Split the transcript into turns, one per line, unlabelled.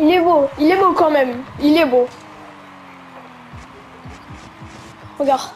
Il est beau, il est beau quand même. Il est beau. Regarde.